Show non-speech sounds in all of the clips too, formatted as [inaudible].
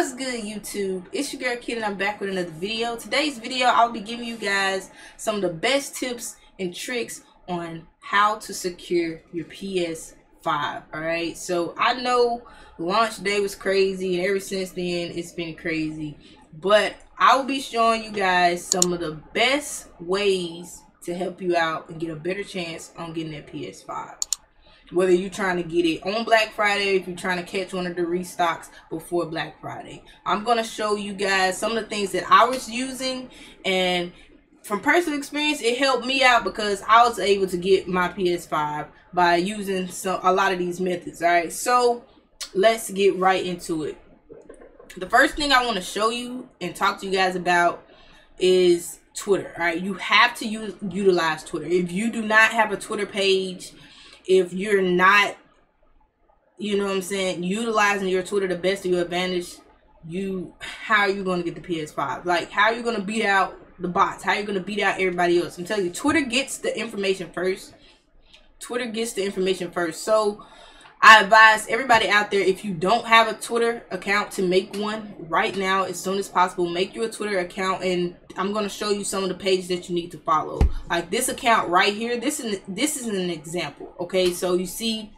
What's good YouTube? It's your girl Kidd and I'm back with another video. Today's video I'll be giving you guys some of the best tips and tricks on how to secure your PS5. Alright, so I know launch day was crazy and ever since then it's been crazy. But I will be showing you guys some of the best ways to help you out and get a better chance on getting that PS5 whether you're trying to get it on Black Friday, if you're trying to catch one of the restocks before Black Friday. I'm going to show you guys some of the things that I was using and from personal experience, it helped me out because I was able to get my PS5 by using some a lot of these methods. All right, so let's get right into it. The first thing I want to show you and talk to you guys about is Twitter. All right, you have to use utilize Twitter. If you do not have a Twitter page, if you're not, you know what I'm saying, utilizing your Twitter the best of your advantage, you how are you going to get the PS5? Like how are you going to beat out the bots? How are you going to beat out everybody else? I'm telling you, Twitter gets the information first. Twitter gets the information first. So I advise everybody out there if you don't have a Twitter account to make one right now as soon as possible. Make you a Twitter account and I'm going to show you some of the pages that you need to follow. Like this account right here. This is this is an example. Okay, so you see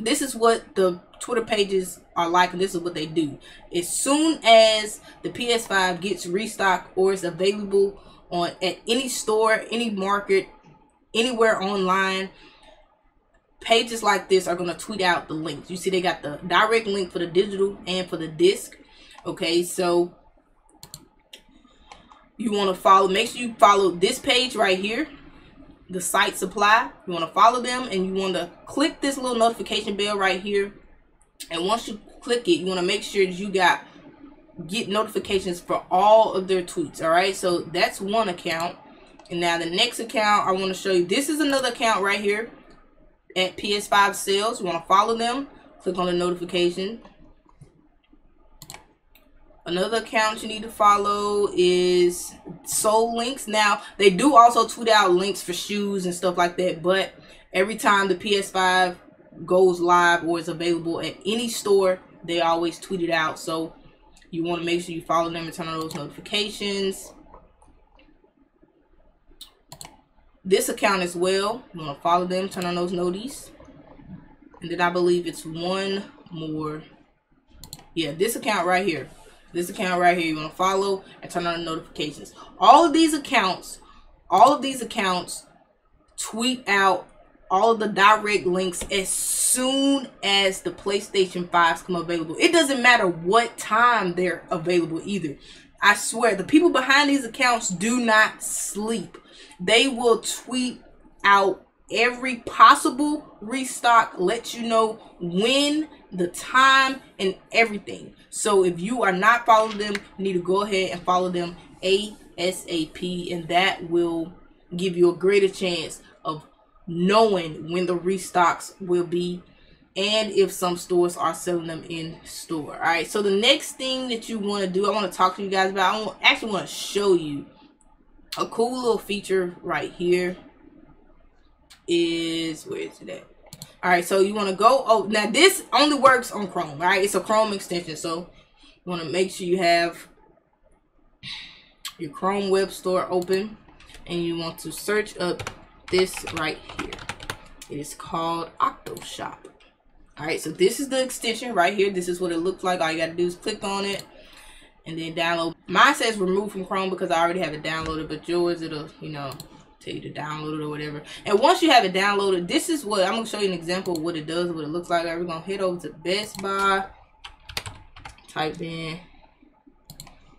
this is what the Twitter pages are like and this is what they do. As soon as the PS5 gets restocked or is available on at any store, any market, anywhere online, pages like this are going to tweet out the links. You see they got the direct link for the digital and for the disc. Okay, so you want to follow, make sure you follow this page right here, the site supply. You want to follow them and you want to click this little notification bell right here. And once you click it, you want to make sure that you got get notifications for all of their tweets. All right, so that's one account. And now the next account I want to show you, this is another account right here at PS5 sales. You want to follow them. Click on the notification. Another account you need to follow is Sole Links. Now, they do also tweet out links for shoes and stuff like that, but every time the PS5 goes live or is available at any store, they always tweet it out. So you want to make sure you follow them and turn on those notifications. This account as well. You want to follow them, turn on those noties. And then I believe it's one more. Yeah, this account right here. This account right here. You want to follow and turn on the notifications. All of these accounts, all of these accounts tweet out all of the direct links as soon as the PlayStation 5s come available. It doesn't matter what time they're available either. I swear, the people behind these accounts do not sleep they will tweet out every possible restock, let you know when, the time, and everything. So if you are not following them, you need to go ahead and follow them ASAP, and that will give you a greater chance of knowing when the restocks will be and if some stores are selling them in store all right so the next thing that you want to do i want to talk to you guys about i actually want to show you a cool little feature right here is where is it at? All right, so you want to go. Oh, now this only works on Chrome. Right, it's a Chrome extension, so you want to make sure you have your Chrome Web Store open, and you want to search up this right here. It is called OctoShop. All right, so this is the extension right here. This is what it looks like. All you got to do is click on it and then download. Mine says remove from Chrome because I already have it downloaded, but yours it'll, you know, tell you to download it or whatever. And once you have it downloaded, this is what I'm gonna show you an example of what it does, what it looks like. We're gonna head over to Best Buy, type in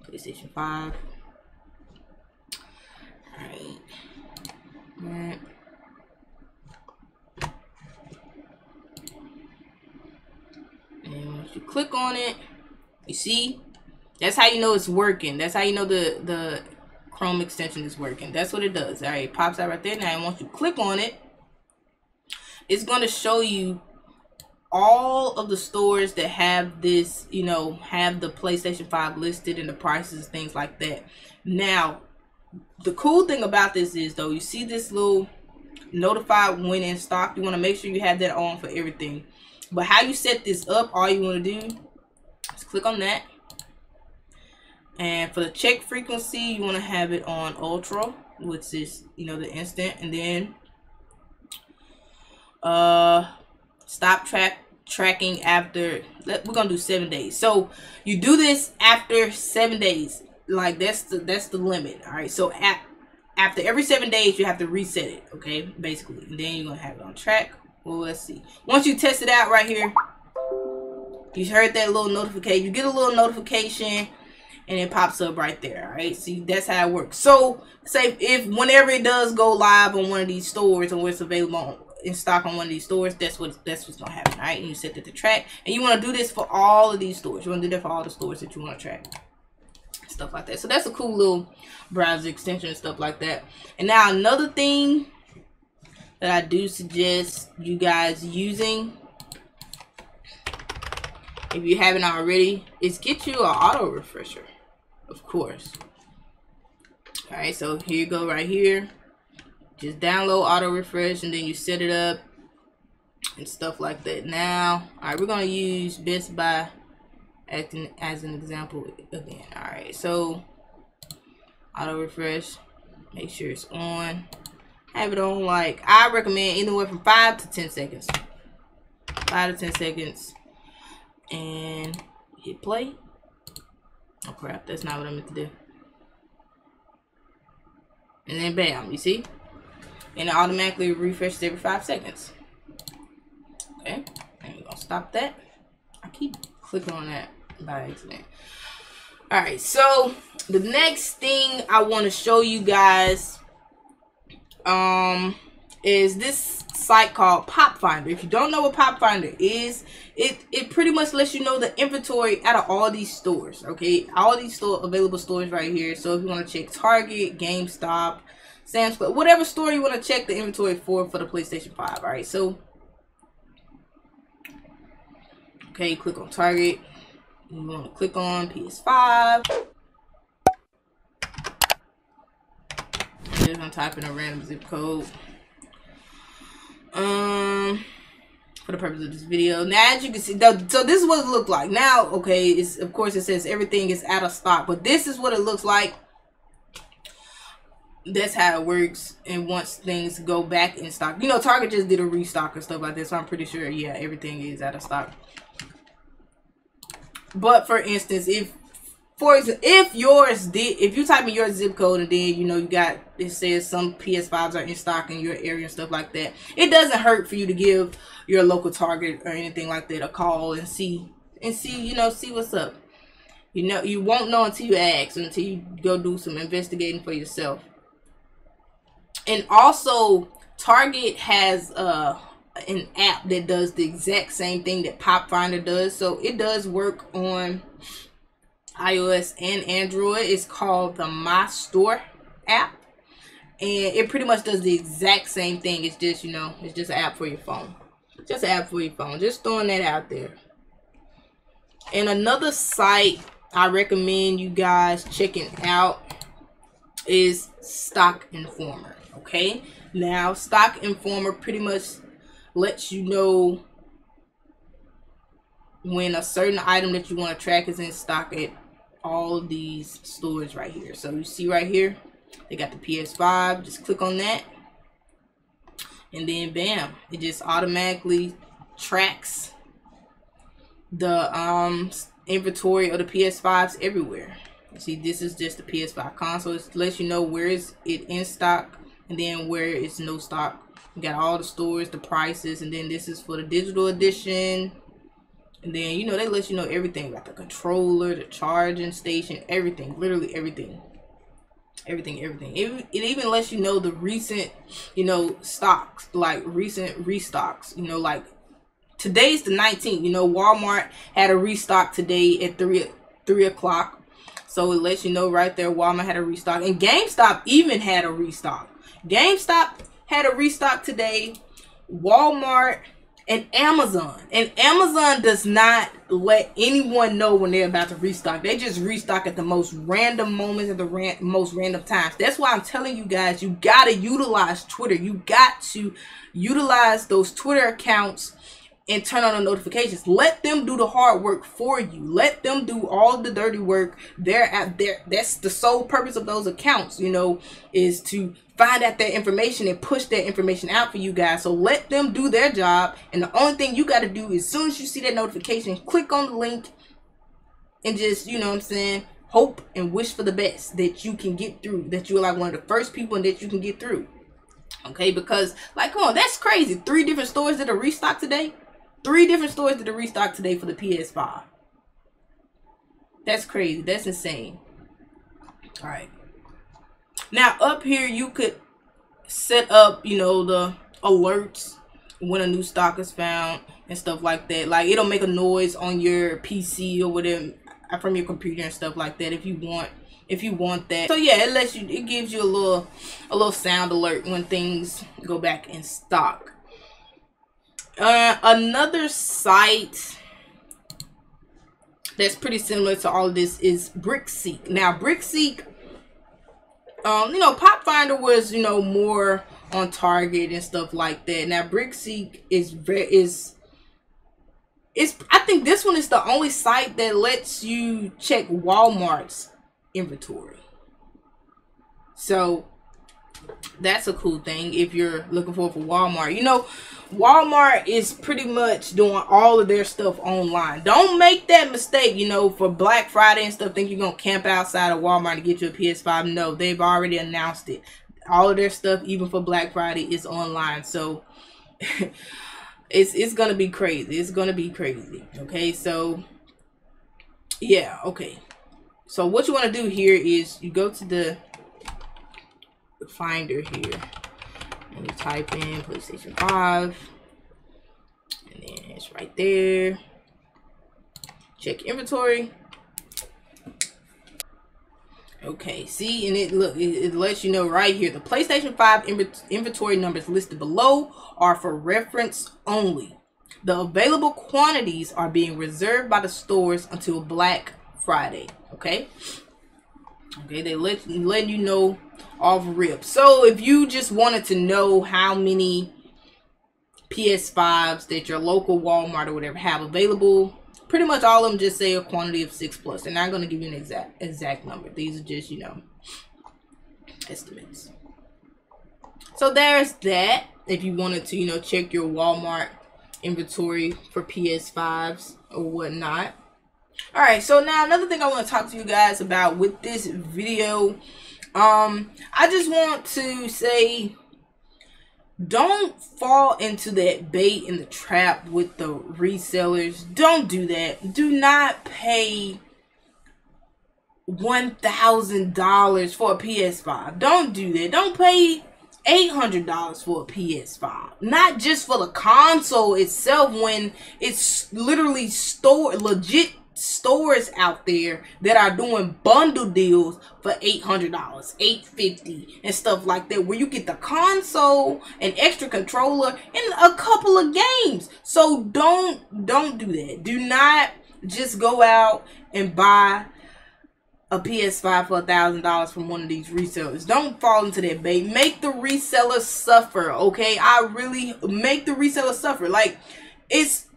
PlayStation 5. Alright. Alright. And once you click on it, you see that's how you know it's working. That's how you know the the Chrome extension is working. That's what it does. All right, pops out right there. Now, once you click on it, it's going to show you all of the stores that have this, you know, have the PlayStation 5 listed and the prices, things like that. Now, the cool thing about this is, though, you see this little notify when in stock. You want to make sure you have that on for everything. But how you set this up, all you want to do is click on that And for the check frequency, you want to have it on ultra, which is, you know, the instant. And then uh, stop track tracking after, we're going to do seven days. So you do this after seven days. Like that's the, that's the limit. All right. So at, after every seven days, you have to reset it. Okay. Basically. And then you're going to have it on track. Well, let's see. Once you test it out right here, you heard that little notification. You get a little notification and it pops up right there. All right, see that's how it works. So say if whenever it does go live on one of these stores and where it's available in stock on one of these stores, that's what that's what's gonna happen. All right, and you set it to track, and you want to do this for all of these stores. You want to do that for all the stores that you want to track, stuff like that. So that's a cool little browser extension and stuff like that. And now another thing that I do suggest you guys using if you haven't already is get you an auto refresher of course. All right, so here you go right here. Just download auto refresh and then you set it up and stuff like that. Now, all right, we're gonna use Best Buy as an, as an example again. All right, so auto refresh, make sure it's on. Have it on like I recommend anywhere from five to ten seconds. Five to ten seconds, and hit play. Oh crap, that's not what I meant to do. And then bam, you see? And it automatically refreshes every five seconds. Okay, and we're gonna stop that. I keep clicking on that by accident. Alright, so the next thing I want to show you guys um is this site called Popfindr. If you don't know what Popfindr is, it it pretty much lets you know the inventory out of all these stores. Okay, all these store available stores right here. So if you want to check Target, GameStop, Sam's Club, whatever store you want to check the inventory for for the PlayStation 5. All right, so okay, click on Target. You want to click on PS5. I'm gonna type in a random zip code um for the purpose of this video. Now as you can see the, so this is what it looked like. Now okay it's of course it says everything is out of stock but this is what it looks like. That's how it works. And once things go back in stock you know target just did a restock and stuff like this so i'm pretty sure yeah everything is out of stock. But for instance if for example, if yours did, if you type in your zip code and then you know you got it says some PS5s are in stock in your area and stuff like that, it doesn't hurt for you to give your local Target or anything like that a call and see and see you know see what's up. You know you won't know until you ask until you go do some investigating for yourself. And also, Target has uh an app that does the exact same thing that Popfindr does, so it does work on iOS and Android. It's called the My Store app. And it pretty much does the exact same thing. It's just, you know, it's just an app for your phone. Just an app for your phone. Just throwing that out there. And another site I recommend you guys checking out is Stock Informer. Okay? Now, Stock Informer pretty much lets you know when a certain item that you want to track is in stock at all these stores right here. So you see right here, they got the PS5. Just click on that. And then bam, it just automatically tracks the um inventory of the PS5s everywhere. See, this is just the PS5 console. It lets you know where is it in stock and then where it's no stock. You got all the stores, the prices, and then this is for the digital edition and then, you know, they let you know everything about the controller, the charging station, everything. Literally everything. Everything, everything. It, it even lets you know the recent, you know, stocks, like recent restocks. You know, like today's the 19th. You know, Walmart had a restock today at 3, 3 o'clock. So it lets you know right there Walmart had a restock. And GameStop even had a restock. GameStop had a restock today. Walmart and Amazon. And Amazon does not let anyone know when they're about to restock. They just restock at the most random moments at the ran- most random times. That's why I'm telling you guys, you got to utilize Twitter. You got to utilize those Twitter accounts and turn on the notifications. Let them do the hard work for you. Let them do all the dirty work. They're at their that's the sole purpose of those accounts, you know, is to find out that information and push that information out for you guys. So let them do their job. And the only thing you got to do is as soon as you see that notification, click on the link and just, you know what I'm saying, hope and wish for the best that you can get through, that you're like one of the first people that you can get through. Okay, because like come on, that's crazy. Three different stores that are restocked today. Three different stores that are restock today for the PS5. That's crazy. That's insane. All right. Now up here you could set up, you know, the alerts when a new stock is found and stuff like that. Like it'll make a noise on your PC or whatever uh, from your computer and stuff like that if you want if you want that. So yeah, it lets you it gives you a little a little sound alert when things go back in stock. Uh, another site that's pretty similar to all this is BrickSeek. Now BrickSeek um, you know, Popfindr was, you know, more on target and stuff like that. Now BrickSeek is very is I think this one is the only site that lets you check Walmart's inventory. So that's a cool thing if you're looking for for Walmart. You know, Walmart is pretty much doing all of their stuff online. Don't make that mistake, you know, for Black Friday and stuff. Think you're gonna camp outside of Walmart to get you a PS5. No, they've already announced it. All of their stuff, even for Black Friday, is online. So [laughs] it's it's gonna be crazy. It's gonna be crazy. Okay, so yeah, okay. So what you want to do here is you go to the finder here. And you type in PlayStation 5. And then it's right there. Check inventory. Okay, see, and it look it, lets you know right here the PlayStation 5 inventory numbers listed below are for reference only. The available quantities are being reserved by the stores until Black Friday. Okay, okay, they let letting you know off rip. So if you just wanted to know how many PS5s that your local Walmart or whatever have available, pretty much all of them just say a quantity of six plus. They're not going to give you an exact exact number. These are just you know estimates. So there's that. If you wanted to, you know, check your Walmart inventory for PS5s or whatnot. All right, so now another thing I want to talk to you guys about with this video um, I just want to say don't fall into that bait and the trap with the resellers. Don't do that. Do not pay $1,000 for a PS5. Don't do that. Don't pay $800 for a PS5. Not just for the console itself when it's literally store legit stores out there that are doing bundle deals for $800 850 and stuff like that where you get the console an extra controller and a couple of games so don't don't do that do not just go out and buy a PS5 for a thousand dollars from one of these resellers. Don't fall into that bait. Make the reseller suffer, okay? I really make the reseller suffer. Like it's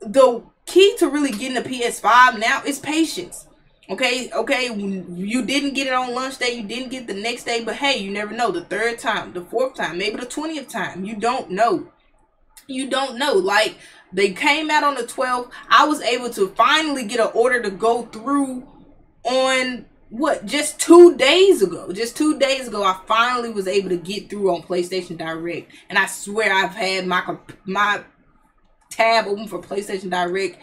the key to really getting a PS5 now is patience. Okay, okay, you didn't get it on lunch day, you didn't get the next day, but hey, you never know. The third time, the fourth time, maybe the 20th time, you don't know. You don't know. Like, they came out on the 12th. I was able to finally get an order to go through on what just two days ago just two days ago i finally was able to get through on playstation direct and i swear i've had my my tab open for PlayStation Direct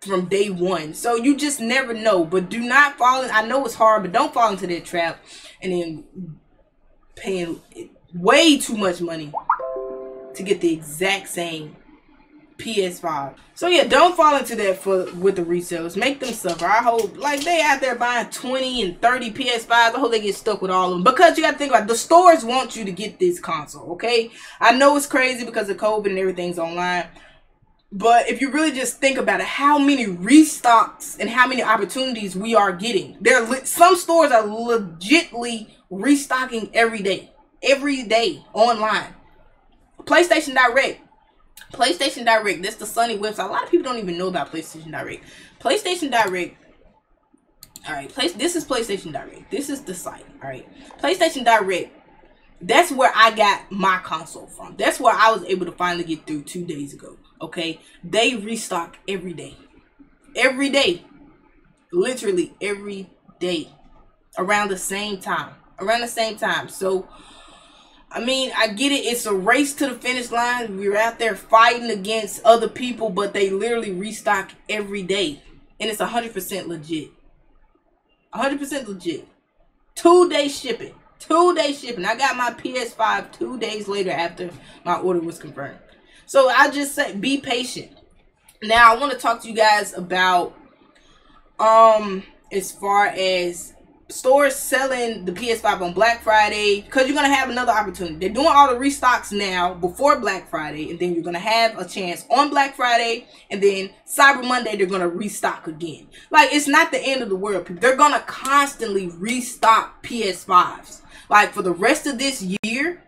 from day one. So you just never know. But do not fall in. I know it's hard, but don't fall into that trap and then paying way too much money to get the exact same PS5. So yeah, don't fall into that for with the resellers. Make them suffer. I hope like they out there buying 20 and 30 PS5s. I hope they get stuck with all of them. Because you gotta think about it, the stores want you to get this console, okay? I know it's crazy because of COVID and everything's online. But if you really just think about it, how many restocks and how many opportunities we are getting. There some stores are legitly restocking every day. Every day online. PlayStation Direct PlayStation Direct. That's the Sony website. A lot of people don't even know about PlayStation Direct. PlayStation Direct. All right, place. This is PlayStation Direct. This is the site. All right, PlayStation Direct. That's where I got my console from. That's where I was able to finally get through two days ago. Okay, they restock every day, every day, literally every day, around the same time. Around the same time. So I mean, I get it. It's a race to the finish line. We're out there fighting against other people, but they literally restock every day. And it's 100% legit. 100% legit. Two day shipping. Two day shipping. I got my PS5 two days later after my order was confirmed. So I just say be patient. Now I want to talk to you guys about um as far as stores selling the PS5 on Black Friday because you're gonna have another opportunity. They're doing all the restocks now before Black Friday, and then you're gonna have a chance on Black Friday, and then Cyber Monday they're gonna restock again. Like it's not the end of the world, people. They're gonna constantly restock PS5s. Like for the rest of this year,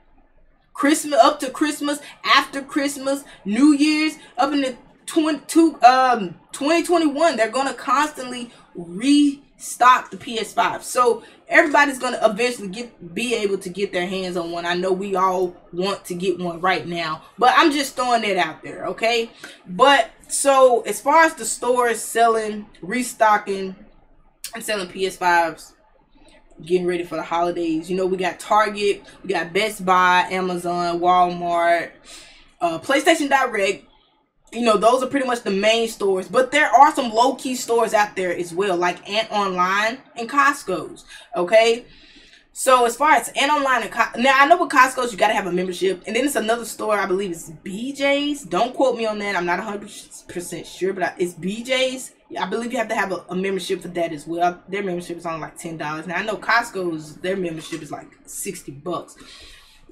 Christmas up to Christmas, after Christmas, New Year's, up in the 22 um 2021, they're gonna constantly re stock the PS5. So everybody's gonna eventually get be able to get their hands on one. I know we all want to get one right now, but I'm just throwing that out there, okay? But so as far as the stores selling, restocking, and selling PS5s, getting ready for the holidays. You know, we got Target, we got Best Buy, Amazon, Walmart, uh, PlayStation Direct, you know, those are pretty much the main stores. But there are some low key stores out there as well, like Antonline and Costco's. Okay. So as far as Antonline and now, I know with Costco's you gotta have a membership, and then it's another store I believe it's BJ's. Don't quote me on that. I'm not 100 percent sure, but it's BJ's. I believe you have to have a, a, membership for that as well. Their membership is only like ten dollars. Now I know Costco's their membership is like sixty bucks.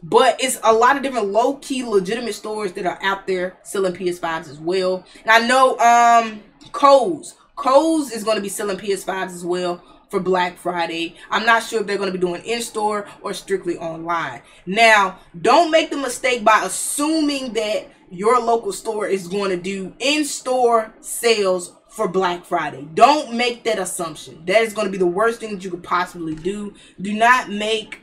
But it's a lot of different low key legitimate stores that are out there selling PS5s as well. And I know um Kohl's. Kohl's is going to be selling PS5s as well for Black Friday. I'm not sure if they're going to be doing in store or strictly online. Now, don't make the mistake by assuming that your local store is going to do in store sales for Black Friday. Don't make that assumption. That is going to be the worst thing that you could possibly do. Do not make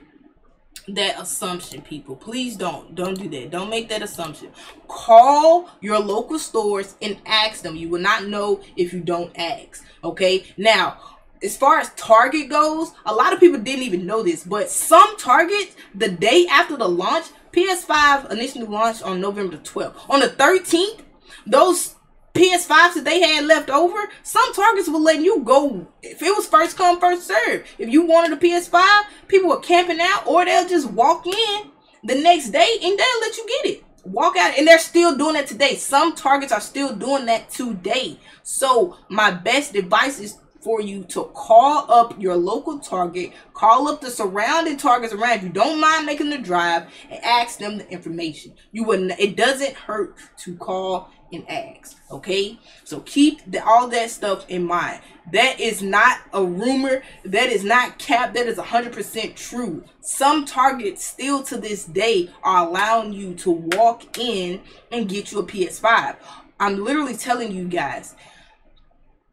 that assumption people. Please don't. Don't do that. Don't make that assumption. Call your local stores and ask them. You will not know if you don't ask okay? Now as far as target goes a lot of people didn't even know this but some targets the day after the launch ps5 initially launched on november 12th on the 13th those PS5s that they had left over, some targets were letting you go. If it was first come, first serve. If you wanted a PS5, people were camping out, or they'll just walk in the next day and they'll let you get it. Walk out, and they're still doing that today. Some targets are still doing that today. So, my best advice is for you to call up your local target, call up the surrounding targets around. If you don't mind making the drive, and ask them the information. You wouldn't It doesn't hurt to call and ask. Okay, so keep the, all that stuff in mind. That is not a rumor. That is not cap. That is 100% true. Some targets still to this day are allowing you to walk in and get you a PS5. I'm literally telling you guys,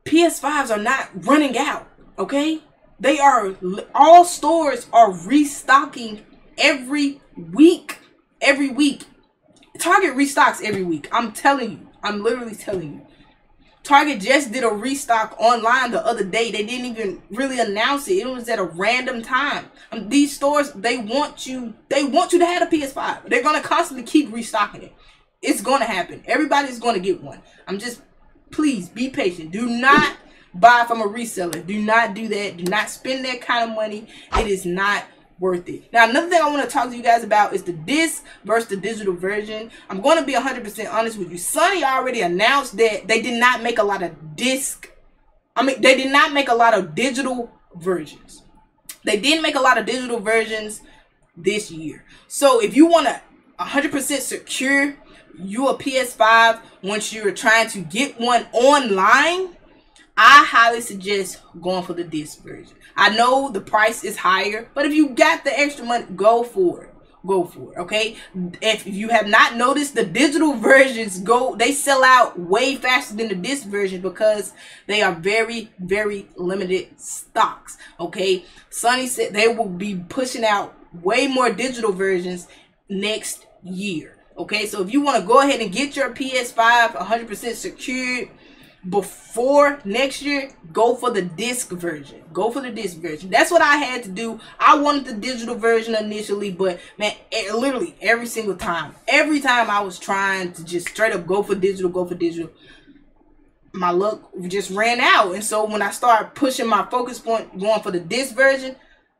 PS5s are not running out. Okay, they are. All stores are restocking every week. Every week. Target restocks every week. I'm telling you. I'm literally telling you. Target just did a restock online the other day. They didn't even really announce it. It was at a random time. Um, these stores, they want you, they want you to have a PS5. They're gonna constantly keep restocking it. It's gonna happen. Everybody's gonna get one. I'm just, please be patient. Do not buy from a reseller. Do not do that. Do not spend that kind of money. It is not worth it. Now, another thing I want to talk to you guys about is the disc versus the digital version. I'm going to be 100% honest with you. Sony already announced that they did not make a lot of disc. I mean, they did not make a lot of digital versions. They didn't make a lot of digital versions this year. So if you want to 100% secure you a PS5 once you're trying to get one online, I highly suggest going for the disc version. I know the price is higher, but if you got the extra money, go for it. go for it. Okay. If you have not noticed, the digital versions go they sell out way faster than the disc version because they are very very limited stocks. Okay. Sony said they will be pushing out way more digital versions next year. Okay, so if you want to go ahead and get your PS5 100% secured before next year, go for the disc version. Go for the disc version. That's what I had to do. I wanted the digital version initially, but man, it, literally every single time, every time I was trying to just straight up go for digital, go for digital, my luck just ran out. And so when I started pushing my focus point, going for the disc version,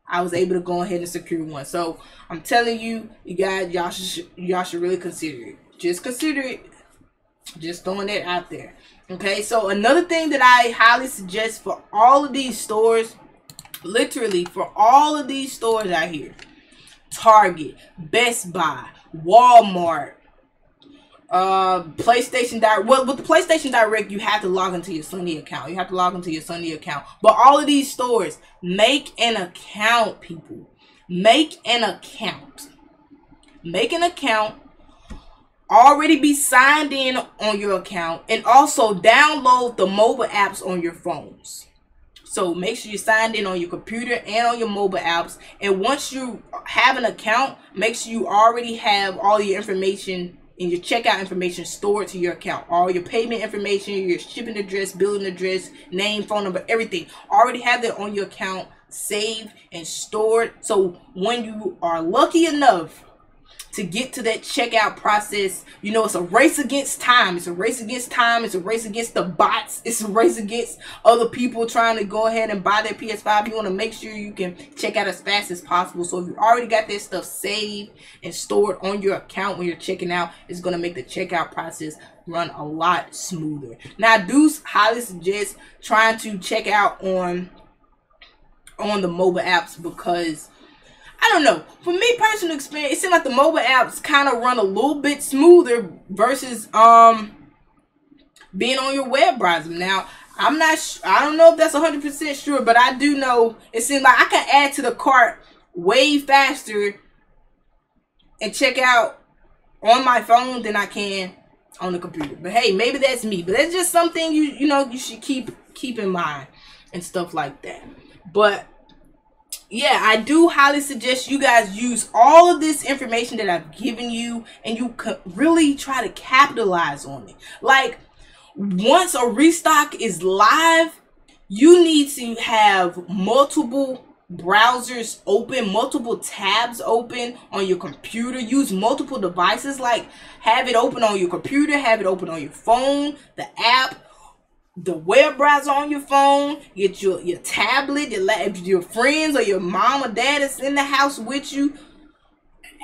I was able to go ahead and secure one. So I'm telling you, you guys, y'all should y'all should really consider it. Just consider it. Just throwing that out there. Okay, so another thing that I highly suggest for all of these stores, literally for all of these stores out here, Target, Best Buy, Walmart, uh PlayStation Direct. Well, with the PlayStation Direct, you have to log into your Sony account. You have to log into your Sony account. But all of these stores, make an account, people. Make an account. Make an account. Already be signed in on your account and also download the mobile apps on your phones. So make sure you're signed in on your computer and on your mobile apps. And once you have an account, make sure you already have all your information and your checkout information stored to your account. All your payment information, your shipping address, billing address, name, phone number, everything. Already have that on your account saved and stored. So when you are lucky enough to get to that checkout process. You know, it's a race against time. It's a race against time. It's a race against the bots. It's a race against other people trying to go ahead and buy their PS5. You want to make sure you can check out as fast as possible. So if you already got that stuff saved and stored on your account when you're checking out, it's going to make the checkout process run a lot smoother. Now, do highly suggest trying to check out on on the mobile apps because I don't know. For me, personal experience, it seems like the mobile apps kind of run a little bit smoother versus um being on your web browser. Now, I'm not. Sh- I don't know if that's 100 percent sure, but I do know it seems like I can add to the cart way faster and check out on my phone than I can on the computer. But hey, maybe that's me. But that's just something you you know you should keep keep in mind and stuff like that. But yeah, I do highly suggest you guys use all of this information that I've given you and you really try to capitalize on it. Like, once a restock is live, you need to have multiple browsers open, multiple tabs open on your computer, use multiple devices, like have it open on your computer, have it open on your phone, the app, the web browser on your phone, get your your tablet, your your friends or your mom or dad is in the house with you,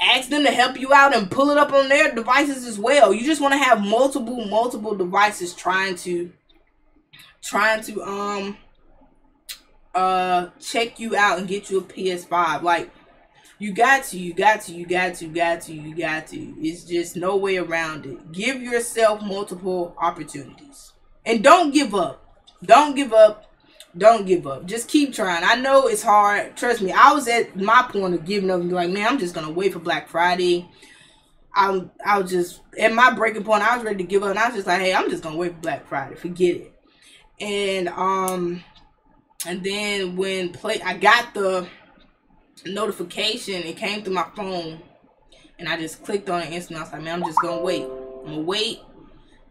ask them to help you out and pull it up on their devices as well. You just want to have multiple multiple devices trying to trying to um uh check you out and get you a PS5. Like you got to, you got to, you got to, you got to, you got to. It's just no way around it. Give yourself multiple opportunities. And don't give up. Don't give up. Don't give up. Just keep trying. I know it's hard. Trust me. I was at my point of giving up and like, man, I'm just gonna wait for Black Friday. I'm I was just at my breaking point. I was ready to give up, and I was just like, hey, I'm just gonna wait for Black Friday. Forget it. And um, and then when play, I got the notification. It came through my phone, and I just clicked on it instantly. I was like, man, I'm just gonna wait. I'm gonna wait.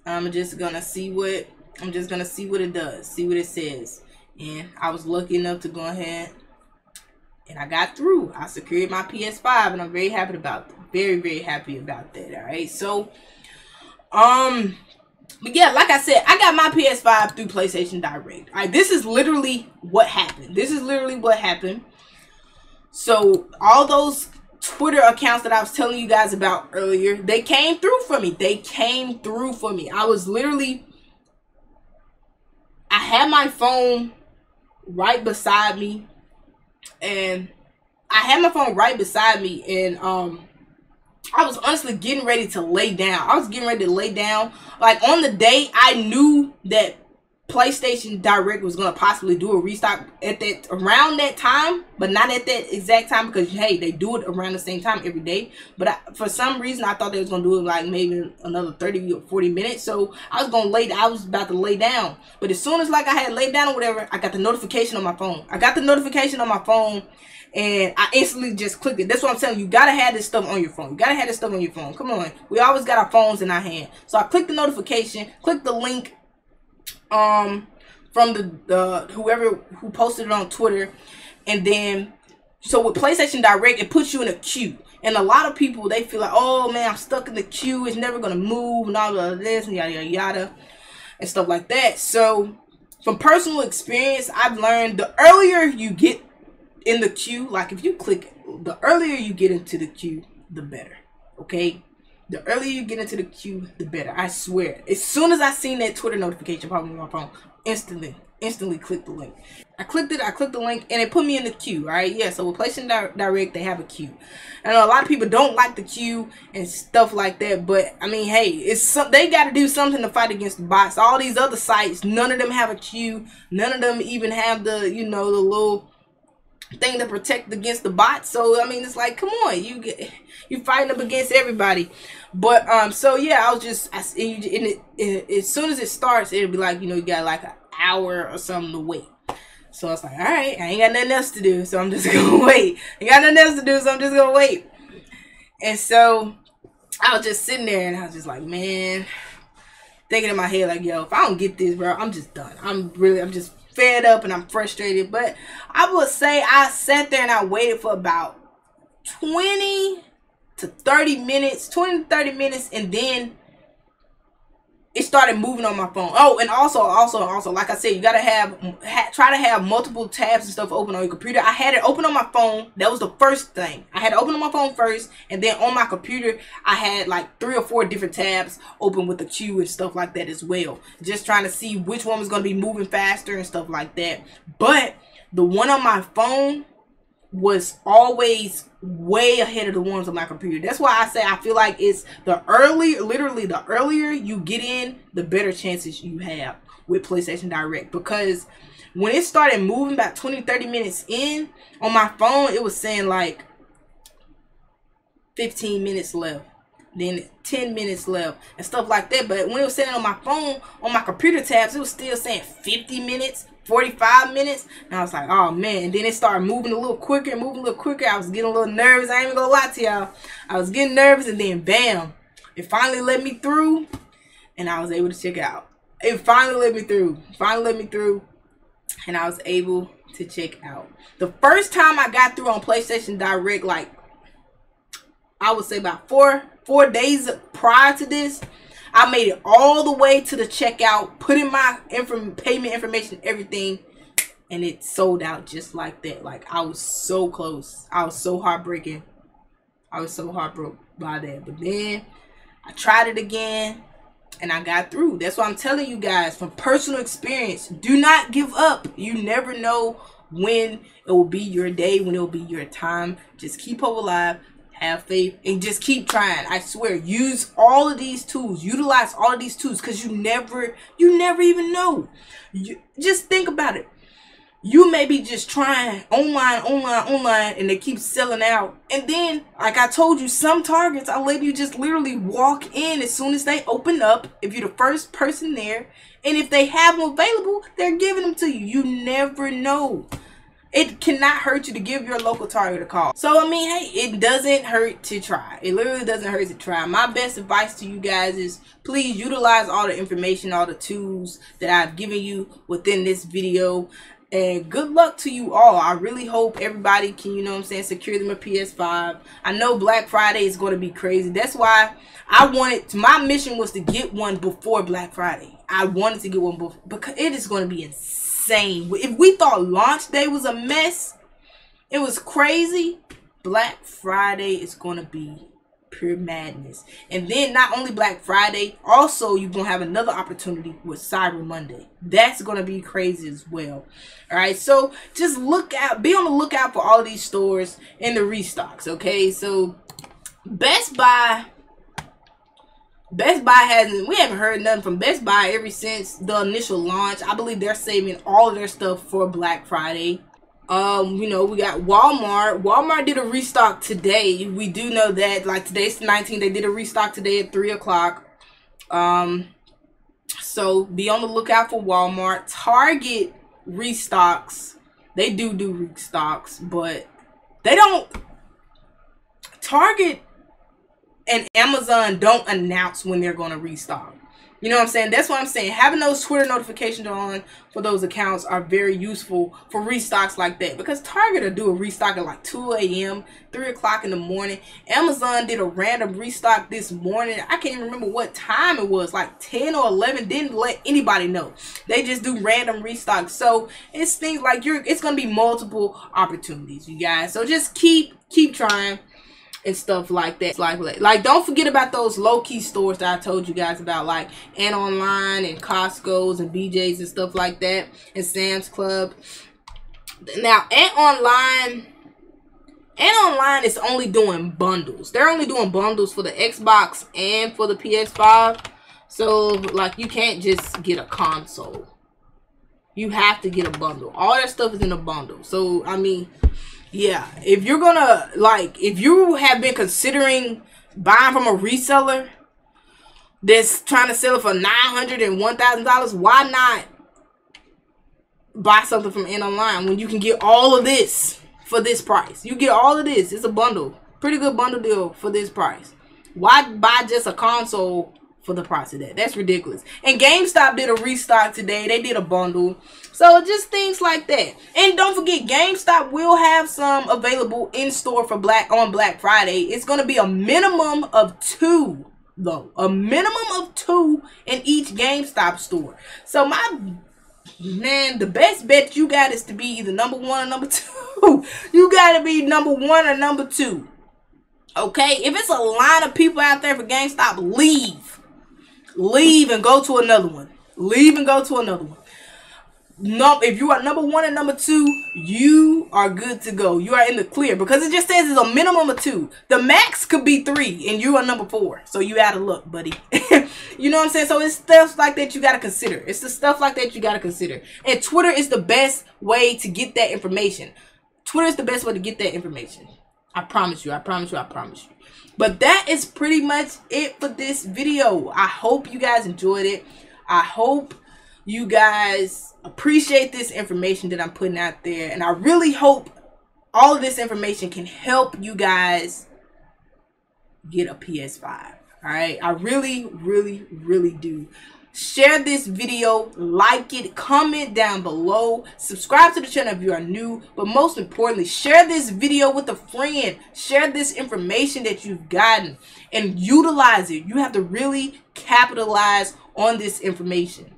I'm just gonna see what I'm just gonna see what it does, see what it says. And I was lucky enough to go ahead and I got through. I secured my PS5 and I'm very happy about that. Very, very happy about that. Alright. So um but yeah, like I said, I got my PS5 through PlayStation Direct. Alright, this is literally what happened. This is literally what happened. So all those Twitter accounts that I was telling you guys about earlier, they came through for me. They came through for me. I was literally I had my phone right beside me and I had my phone right beside me and um I was honestly getting ready to lay down. I was getting ready to lay down. Like on the day I knew that PlayStation Direct was gonna possibly do a restock at that around that time, but not at that exact time because hey, they do it around the same time every day. But I, for some reason, I thought they was gonna do it like maybe another thirty or forty minutes. So I was gonna lay. I was about to lay down, but as soon as like I had laid down or whatever, I got the notification on my phone. I got the notification on my phone. And I instantly just clicked it. That's what I'm telling you. You gotta have this stuff on your phone. You gotta have this stuff on your phone. Come on. We always got our phones in our hand. So I clicked the notification, clicked the link, um from the the whoever who posted it on Twitter, and then so with PlayStation Direct, it puts you in a queue. And a lot of people they feel like, oh man, I'm stuck in the queue. It's never gonna move and all of this and yada yada yada and stuff like that. So from personal experience, I've learned the earlier you get in the queue, like if you click, the earlier you get into the queue, the better. Okay, the earlier you get into the queue, the better. I swear. As soon as I seen that Twitter notification pop on my phone, instantly, instantly click the link. I clicked it, I clicked the link, and it put me in the queue, right? Yeah, so with PlayStation Direct, they have a queue. And a lot of people don't like the queue and stuff like that, but I mean, hey, it's some, they got to do something to fight against the bots. All these other sites, none of them have a queue. None of them even have the, you know, the little thing to protect against the bots. So I mean, it's like, come on, you get you fighting up against everybody. But um, so yeah, I was just I, and it, it, as soon as it starts, it'll be like you know you got like an hour or something to wait. So I was like, all right, I ain't got nothing else to do, so I'm just [laughs] gonna wait. I got nothing else to do, so I'm just gonna wait. And so I was just sitting there, and I was just like, man, thinking in my head like, yo, if I don't get this, bro, I'm just done. I'm really, I'm just fed up and I'm frustrated. But I would say I sat there and I waited for about 20 to 30 minutes, 20 to 30 minutes, and then it started moving on my phone. Oh, and also, also, also, like I said, you gotta have ha, try to have multiple tabs and stuff open on your computer. I had it open on my phone. That was the first thing. I had it open on my phone first, and then on my computer, I had like three or four different tabs open with the queue and stuff like that as well. Just trying to see which one was gonna be moving faster and stuff like that. But the one on my phone was always way ahead of the ones on my computer. That's why I say I feel like it's the early, literally the earlier you get in, the better chances you have with PlayStation Direct. Because when it started moving about 20, 30 minutes in on my phone, it was saying like 15 minutes left. Then 10 minutes left and stuff like that. But when it was saying on my phone, on my computer tabs, it was still saying 50 minutes, 45 minutes. And I was like, oh man. And then it started moving a little quicker, moving a little quicker. I was getting a little nervous. I ain't even gonna lie to y'all. I was getting nervous and then bam. It finally let me through and I was able to check out. It finally let me through. Finally let me through. And I was able to check out. The first time I got through on PlayStation Direct, like I would say about four four days prior to this, I made it all the way to the checkout, put in my inform- payment information, everything, and it sold out just like that. Like I was so close. I was so heartbreaking. I was so heartbroken by that. But then I tried it again and I got through. That's why I'm telling you guys from personal experience. Do not give up. You never know when it will be your day, when it will be your time. Just keep hope alive have faith and just keep trying. I swear use all of these tools. Utilize all of these tools because you never you never even know. You, just think about it. You may be just trying online online online and they keep selling out. And then like i told you some targets i let you just literally walk in as soon as they open up if you're the first person there. And if they have them available they're giving them to you. You never know it cannot hurt you to give your local target a call. So I mean, hey, it doesn't hurt to try. It literally doesn't hurt to try. My best advice to you guys is please utilize all the information, all the tools that I've given you within this video. And good luck to you all. I really hope everybody can, you know what I'm saying, secure them a PS5. I know Black Friday is going to be crazy. That's why I wanted, my mission was to get one before Black Friday. I wanted to get one before, because it is going to be insane insane. If we thought launch day was a mess, it was crazy. Black Friday is going to be pure madness. And then not only Black Friday, also you're going to have another opportunity with Cyber Monday. That's going to be crazy as well. All right, so just look out, be on the lookout for all these stores and the restocks, okay? So Best Buy Best Buy hasn't. We haven't heard nothing from Best Buy ever since the initial launch. I believe they're saving all of their stuff for Black Friday. Um, you know, we got Walmart. Walmart did a restock today. We do know that. Like today's the 19th. They did a restock today at three o'clock. Um, so be on the lookout for Walmart. Target restocks. They do do restocks, but they don't. Target and Amazon don't announce when they're going to restock. You know what I'm saying? That's what I'm saying. Having those Twitter notifications on for those accounts are very useful for restocks like that because Target will do a restock at like 2 a.m., 3 o'clock in the morning. Amazon did a random restock this morning. I can't even remember what time it was, like 10 or 11. Didn't let anybody know. They just do random restocks. So it's things like you're. It's gonna be multiple opportunities, you guys. So just keep keep trying and stuff like that. Like, like don't forget about those low key stores that I told you guys about, like Antonline and Costco's and BJ's and stuff like that, and Sam's Club. Now, Antonline, and online is only doing bundles. They're only doing bundles for the Xbox and for the PS5. So, like, you can't just get a console. You have to get a bundle. All that stuff is in a bundle. So, I mean, yeah, if you're gonna like, if you have been considering buying from a reseller that's trying to sell it for nine hundred and one thousand dollars, why not buy something from Antonline when you can get all of this for this price? You get all of this. It's a bundle, pretty good bundle deal for this price. Why buy just a console for the price of that. That's ridiculous. And GameStop did a restock today. They did a bundle. So just things like that. And don't forget, GameStop will have some available in store for Black on Black Friday. It's going to be a minimum of two though. A minimum of two in each GameStop store. So my man, the best bet you got is to be either number one or number [laughs] two. you got to be number one or number two. Okay, if it's a line of people out there for GameStop, leave leave and go to another one. Leave and go to another one. No, if you are number one and number two, you are good to go. You are in the clear because it just says it's a minimum of two. The max could be three, and you are number four. So you out of luck, buddy. [laughs] you know what I'm saying? So it's stuff like that you gotta consider. It's the stuff like that you gotta consider. And Twitter is the best way to get that information. Twitter is the best way to get that information. I promise you. I promise you. I promise you. But that is pretty much it for this video. I hope you guys enjoyed it. I hope you guys appreciate this information that I'm putting out there. And I really hope all of this information can help you guys get a PS5. All right. I really, really, really do share this video like it comment down below subscribe to the channel if you are new but most importantly share this video with a friend. Share this information that you've gotten and utilize it. You have to really capitalize on this information.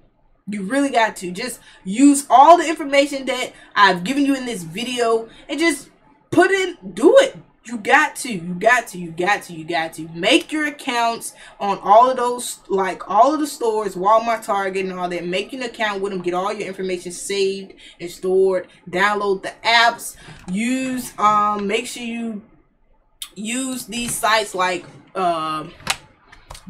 You really got to. Just use all the information that I've given you in this video and just put it do it you got to, you got to, you got to, you got to make your accounts on all of those, like all of the stores, Walmart, Target, and all that. Make an account with them, get all your information saved and stored. Download the apps. Use, um, make sure you use these sites like, um, uh,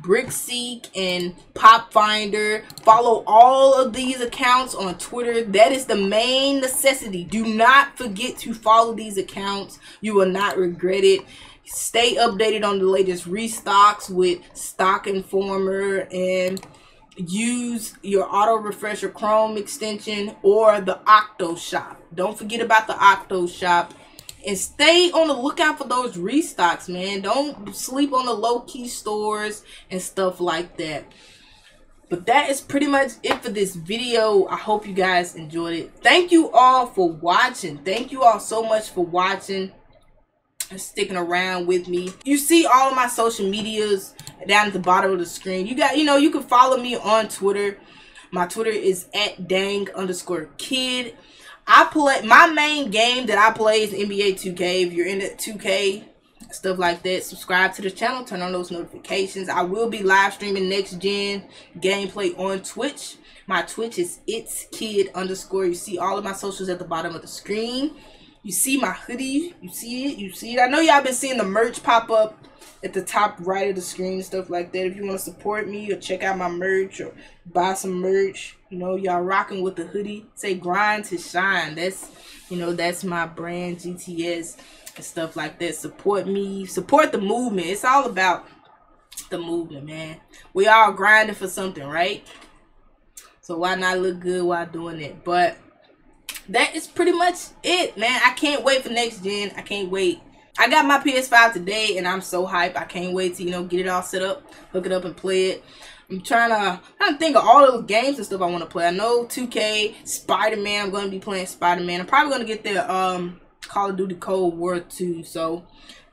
Brickseek and Popfindr. Follow all of these accounts on Twitter. That is the main necessity. Do not forget to follow these accounts. You will not regret it. Stay updated on the latest restocks with Stockinformer and use your auto refresher Chrome extension or the Octo Shop. Don't forget about the Octo Shop and stay on the lookout for those restocks, man. Don't sleep on the low key stores and stuff like that. But that is pretty much it for this video. I hope you guys enjoyed it. Thank you all for watching. Thank you all so much for watching and sticking around with me. You see all of my social medias down at the bottom of the screen. You got, you know, you can follow me on Twitter. My Twitter is at dang underscore Kidd. I play my main game that I play is NBA 2K. If you're into 2K, stuff like that, subscribe to the channel, turn on those notifications. I will be live streaming next gen gameplay on Twitch. My Twitch is iTzKidd underscore. You see all of my socials at the bottom of the screen. You see my hoodie. You see it. You see it. I know y'all been seeing the merch pop up at the top right of the screen and stuff like that. If you want to support me or check out my merch or buy some merch, you know, y'all rocking with the hoodie. Say grind to shine. That's you know, that's my brand GTS and stuff like that. Support me, support the movement. It's all about the movement, man. We all grinding for something, right? So why not look good while doing it? But that is pretty much it, man. I can't wait for next gen. I can't wait. I got my PS5 today and I'm so hyped. I can't wait to, you know, get it all set up, hook it up and play it. I'm trying to, to think of all those games and stuff I want to play. I know 2K, Spider-Man. I'm going to be playing Spider-Man. I'm probably going to get the um, Call of Duty Cold War 2. So,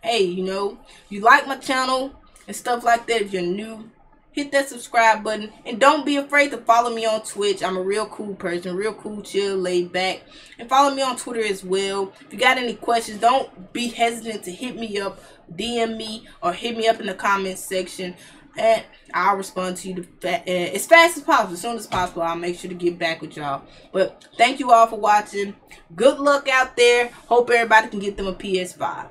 hey, you know, you like my channel and stuff like that. If you're new, hit that subscribe button and don't be afraid to follow me on twitch i'm a real cool person real cool chill laid back and follow me on twitter as well if you got any questions don't be hesitant to hit me up dm me or hit me up in the comments section and I'll respond to you uh, as fast as possible, as soon as possible. I'll make sure to get back with y'all. But thank you all for watching. Good luck out there. Hope everybody can get them a PS5.